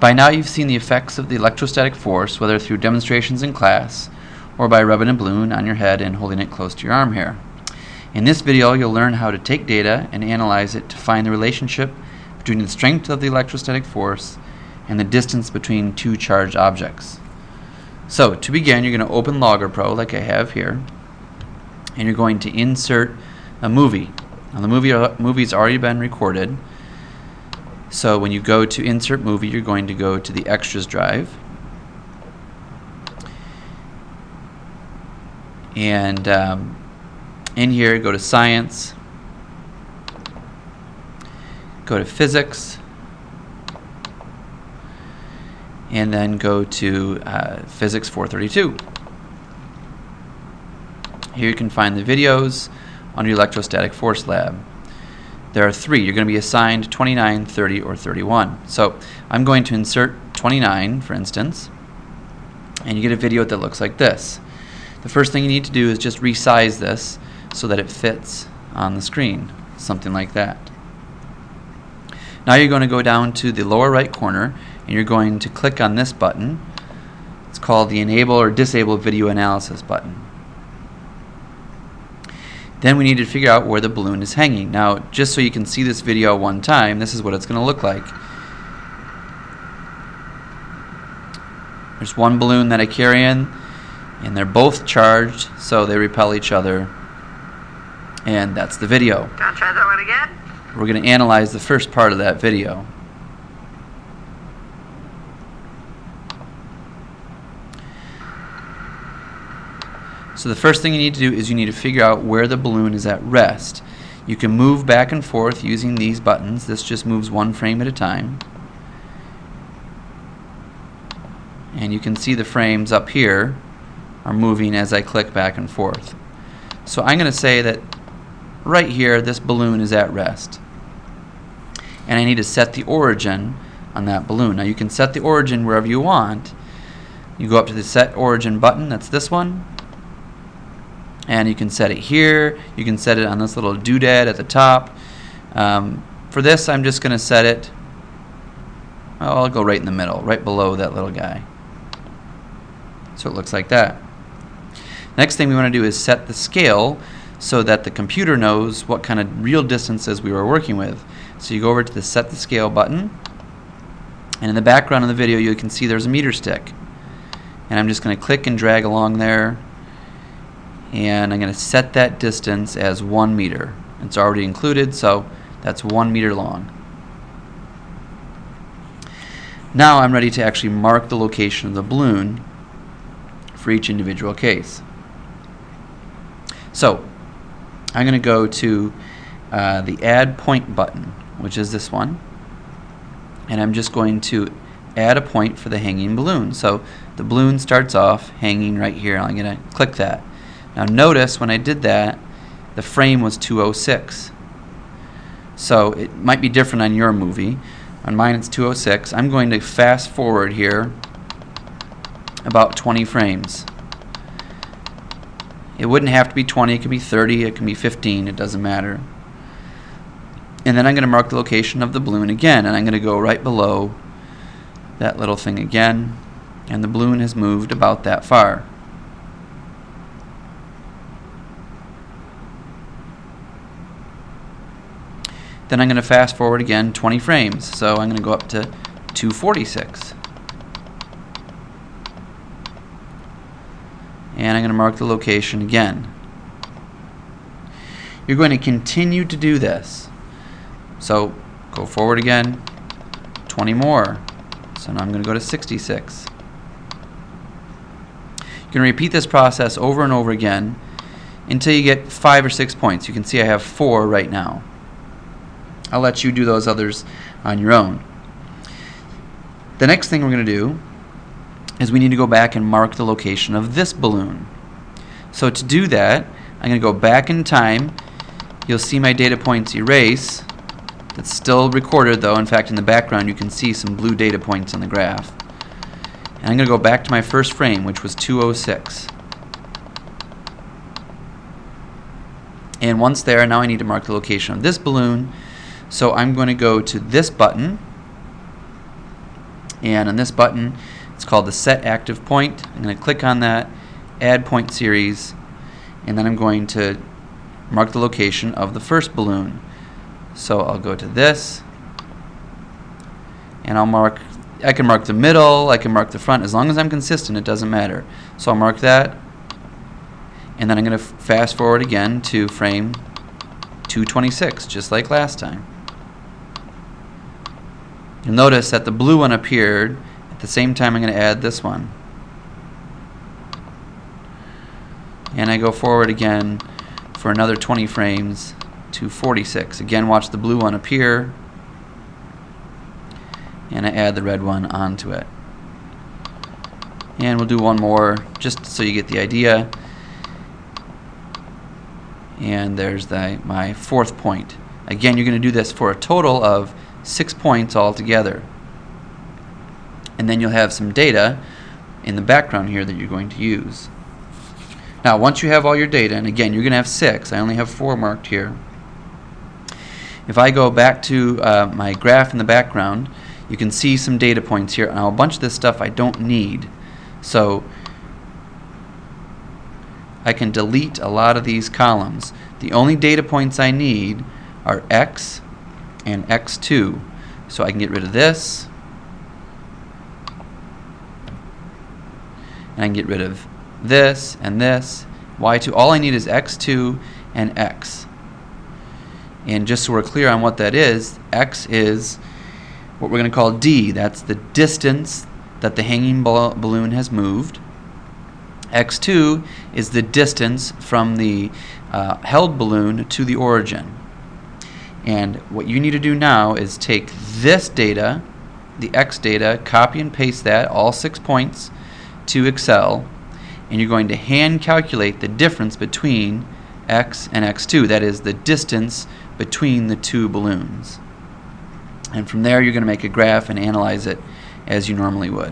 By now you've seen the effects of the electrostatic force, whether through demonstrations in class or by rubbing a balloon on your head and holding it close to your arm here. In this video you'll learn how to take data and analyze it to find the relationship between the strength of the electrostatic force and the distance between two charged objects. So to begin you're going to open Logger Pro like I have here and you're going to insert a movie. Now the movie uh, movie's already been recorded so when you go to insert movie, you're going to go to the extras drive. And um, in here, go to science, go to physics, and then go to uh, physics 432. Here you can find the videos on your electrostatic force lab there are three. You're going to be assigned 29, 30, or 31. So I'm going to insert 29, for instance, and you get a video that looks like this. The first thing you need to do is just resize this so that it fits on the screen, something like that. Now you're going to go down to the lower right corner and you're going to click on this button. It's called the Enable or Disable Video Analysis button. Then we need to figure out where the balloon is hanging. Now, just so you can see this video one time, this is what it's going to look like. There's one balloon that I carry in, and they're both charged, so they repel each other. And that's the video. Gonna try that one again? We're going to analyze the first part of that video. So the first thing you need to do is you need to figure out where the balloon is at rest. You can move back and forth using these buttons. This just moves one frame at a time. And you can see the frames up here are moving as I click back and forth. So I'm going to say that right here this balloon is at rest. And I need to set the origin on that balloon. Now you can set the origin wherever you want. You go up to the set origin button, that's this one, and you can set it here. You can set it on this little doodad at the top. Um, for this I'm just gonna set it I'll go right in the middle right below that little guy. So it looks like that. Next thing we want to do is set the scale so that the computer knows what kind of real distances we were working with. So you go over to the set the scale button and in the background of the video you can see there's a meter stick. And I'm just going to click and drag along there and I'm going to set that distance as one meter. It's already included, so that's one meter long. Now I'm ready to actually mark the location of the balloon for each individual case. So I'm going to go to uh, the add point button, which is this one, and I'm just going to add a point for the hanging balloon. So the balloon starts off hanging right here. I'm going to click that. Now notice when I did that, the frame was 206. So it might be different on your movie. On mine it's 206. I'm going to fast forward here about 20 frames. It wouldn't have to be 20, it could be 30, it can be 15, it doesn't matter. And then I'm going to mark the location of the balloon again, and I'm going to go right below that little thing again, and the balloon has moved about that far. Then I'm going to fast forward again 20 frames. So I'm going to go up to 246. And I'm going to mark the location again. You're going to continue to do this. So go forward again, 20 more. So now I'm going to go to 66. You can repeat this process over and over again until you get five or six points. You can see I have four right now. I'll let you do those others on your own. The next thing we're going to do is we need to go back and mark the location of this balloon. So to do that, I'm going to go back in time. You'll see my data points erase. That's still recorded though. In fact, in the background you can see some blue data points on the graph. And I'm going to go back to my first frame, which was 206. And once there, now I need to mark the location of this balloon so I'm going to go to this button And on this button, it's called the Set Active Point. I'm going to click on that, Add Point Series, and then I'm going to mark the location of the first balloon. So I'll go to this, and I'll mark, I can mark the middle, I can mark the front, as long as I'm consistent, it doesn't matter. So I'll mark that, and then I'm going to fast forward again to frame 226, just like last time. You'll notice that the blue one appeared at the same time I'm going to add this one. And I go forward again for another 20 frames to 46. Again, watch the blue one appear and I add the red one onto it. And we'll do one more just so you get the idea. And there's the, my fourth point. Again, you're going to do this for a total of six points altogether. And then you'll have some data in the background here that you're going to use. Now, once you have all your data, and again, you're going to have six. I only have four marked here. If I go back to uh, my graph in the background, you can see some data points here. Now, a bunch of this stuff I don't need. So, I can delete a lot of these columns. The only data points I need are x and x2. So I can get rid of this. And I can get rid of this and this. y2. All I need is x2 and x. And just so we're clear on what that is, x is what we're going to call d. That's the distance that the hanging balloon has moved. x2 is the distance from the uh, held balloon to the origin. And what you need to do now is take this data, the x data, copy and paste that, all six points, to Excel, and you're going to hand calculate the difference between x and x2. That is the distance between the two balloons. And from there, you're going to make a graph and analyze it as you normally would.